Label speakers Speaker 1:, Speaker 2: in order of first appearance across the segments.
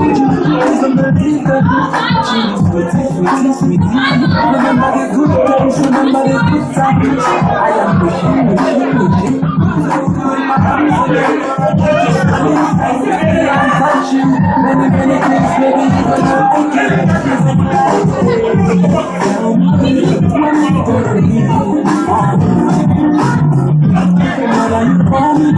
Speaker 1: I'm the deeper. Sweetie, sweetie, sweetie. Remember the good times, remember the good times. I am wishing, wishing, wishing. Many, many things, baby, you gonna like it. Tell me when you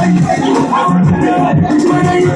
Speaker 1: When you